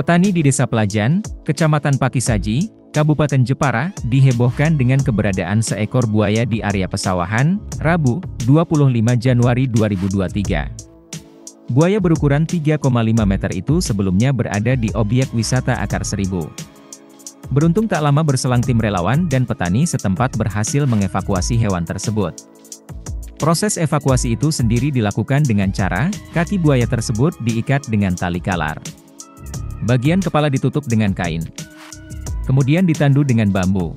Petani di Desa Pelajan, Kecamatan Pakisaji, Kabupaten Jepara, dihebohkan dengan keberadaan seekor buaya di area pesawahan, Rabu, 25 Januari 2023. Buaya berukuran 3,5 meter itu sebelumnya berada di objek wisata Akar Seribu. Beruntung tak lama berselang tim relawan dan petani setempat berhasil mengevakuasi hewan tersebut. Proses evakuasi itu sendiri dilakukan dengan cara, kaki buaya tersebut diikat dengan tali kalar. Bagian kepala ditutup dengan kain. Kemudian ditandu dengan bambu.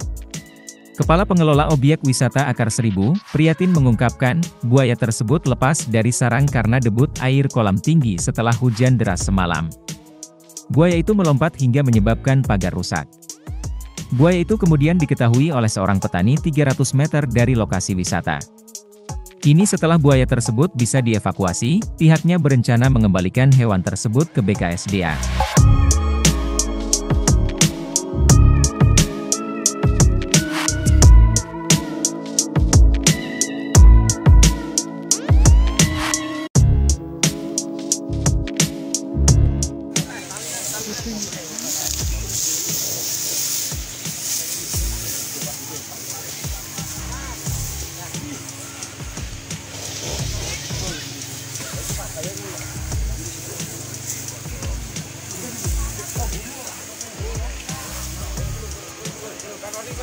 Kepala pengelola objek wisata Akar Seribu, Priatin mengungkapkan, buaya tersebut lepas dari sarang karena debut air kolam tinggi setelah hujan deras semalam. Buaya itu melompat hingga menyebabkan pagar rusak. Buaya itu kemudian diketahui oleh seorang petani 300 meter dari lokasi wisata. Kini setelah buaya tersebut bisa dievakuasi, pihaknya berencana mengembalikan hewan tersebut ke BKSDA. Kalau di